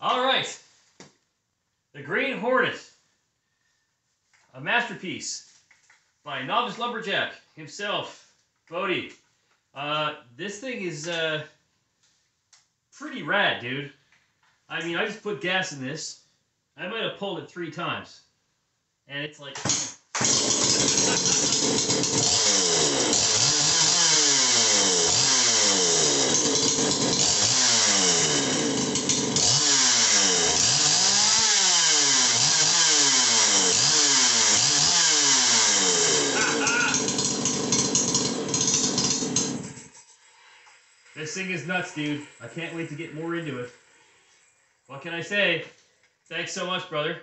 All right. The Green Hornet. A masterpiece by Novice Lumberjack himself, Bodie. Uh, this thing is uh, pretty rad, dude. I mean, I just put gas in this. I might have pulled it three times. And it's like... This thing is nuts, dude. I can't wait to get more into it. What can I say? Thanks so much, brother.